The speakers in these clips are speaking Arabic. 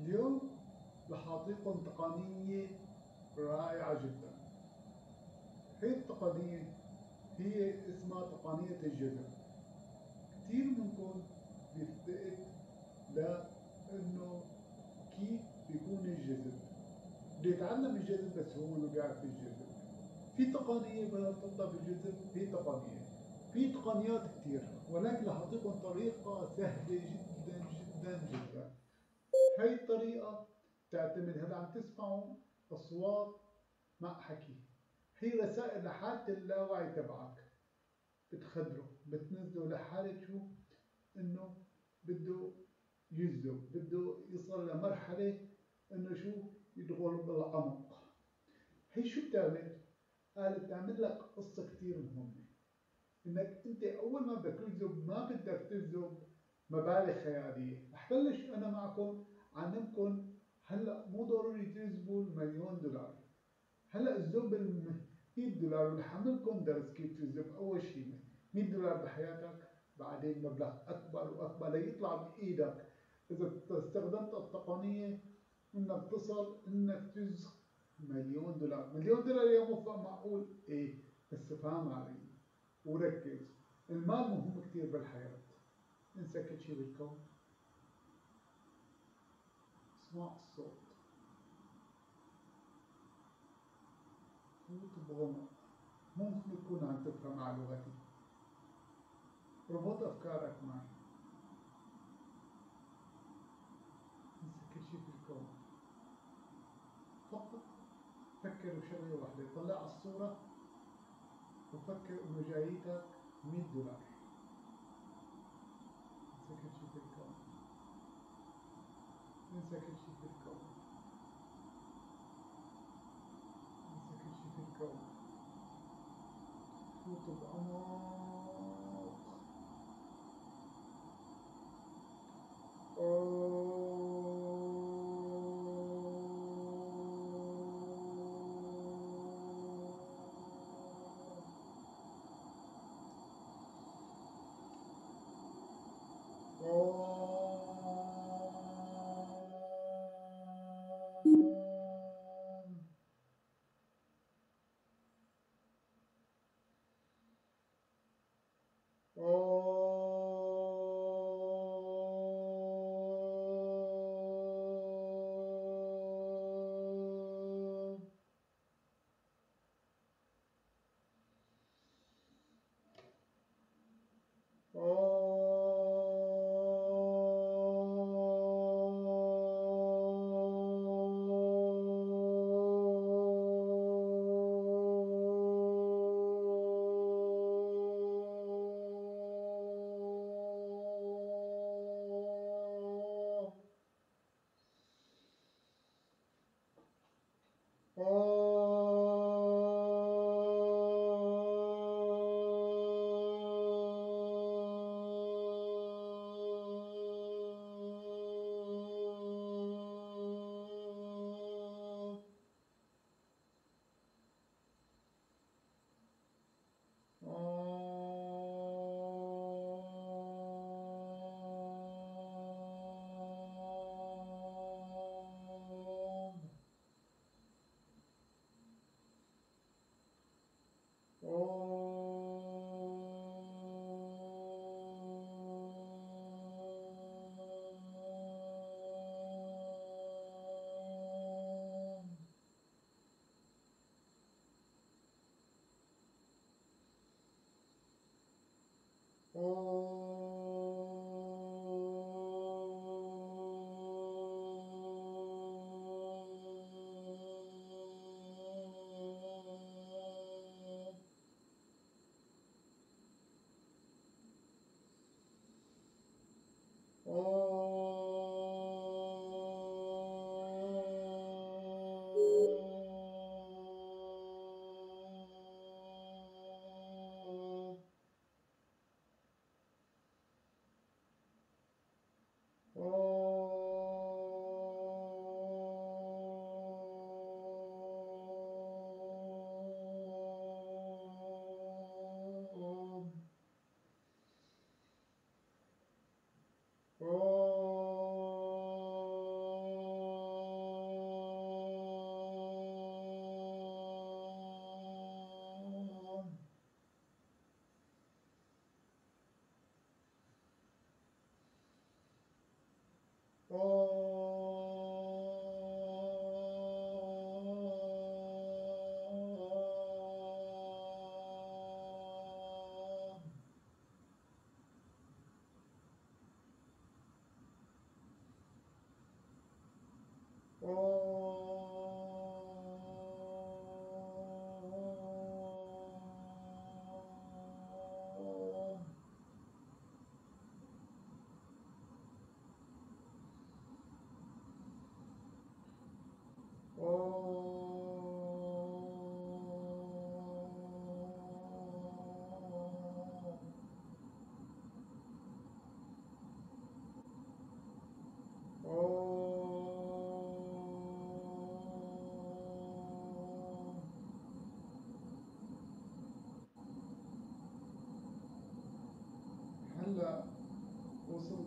اليوم رح أعطيكم تقنية رائعة جدا. هي التقنية هي اسمها تقنية الجذب كثير منكم بيفتقد لأنه كيف بيكون الجذب بده يتعلم الجذب بس هو ما بيعرف الجذب في تقنية مرتبطة بالجذب في تقنية. في تقنيات كثير ولكن رح أعطيكم طريقة سهلة جدا جدا جدا هاي الطريقة تعتمد؟ هلا عم تسمعوا أصوات مع حكي؟ هي رسائل لحالة اللاوعي تبعك. بتخدره بتنزله لحالة شو؟ إنه بده يجذب بده يصل لمرحلة إنه شو؟ يدخل بالعمق. هي شو بتعمل؟ قالت بتعمل لك قصة كتير مهمة. إنك أنت أول ما بدك تجذب ما بدك تجذب مبالغ خيالية. رح بلش أنا معكم علمكم هلا مو ضروري تجذبوا المليون دولار. هلا الذوب ال 100 دولار رح اعملكم درس كيف تجذب أول شيء 100 دولار بحياتك بعدين مبلغ أكبر وأكبر ليطلع بإيدك. إذا استخدمت التقنية إنك تصل إنك تجذب مليون دولار. مليون دولار يا موفق معقول؟ إيه بس فهم علي. وركز. المال مهم كثير بالحياة. انسى كل شيء بالكون. اسمع الصوت فوت بغمق ممكن تكون عم تفهم على لغتي ربط أفكارك معي انسى كل شيء في الكون فقط فكر بشغلة واحدة طلع الصورة وفكر إنه جايتك 100 دولار انسى كل شيء في الكون انسى كل شيء oh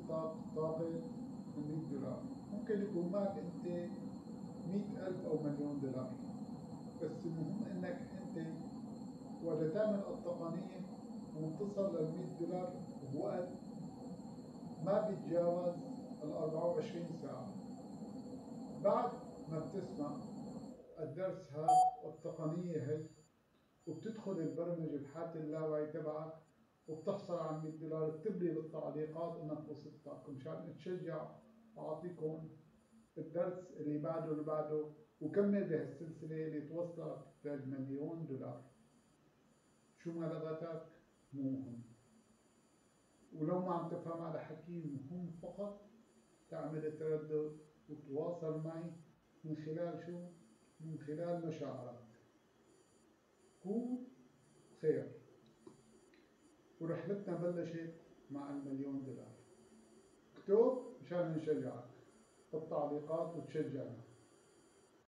طاق طاقة 100 دولار. ممكن يكون معك أنت 100 ألف أو مليون دولار. بس المهم أنك أنت ولا تعمل التقنية وتصل لل 100 دولار بوقت ما بيتجاوز ال 24 ساعة. بعد ما بتسمع الدرس هذا والتقنية هي وبتدخل البرمجة بحالة اللاوعي تبعك وبتحصل على 100 دولار اكتب لي بالتعليقات انك وصلتك مشان اتشجع واعطيكم الدرس اللي بعده اللي بعده وكمل بهالسلسلة اللي توصلك للمليون دولار. شو ما لغتك مو مهم. ولو ما عم تفهم على حكي مهم فقط تعمل تردد وتواصل معي من خلال شو؟ من خلال مشاعرك. كون خير. ورحلتنا بلشت مع المليون دولار. اكتب مشان نشجعك بالتعليقات وتشجعنا.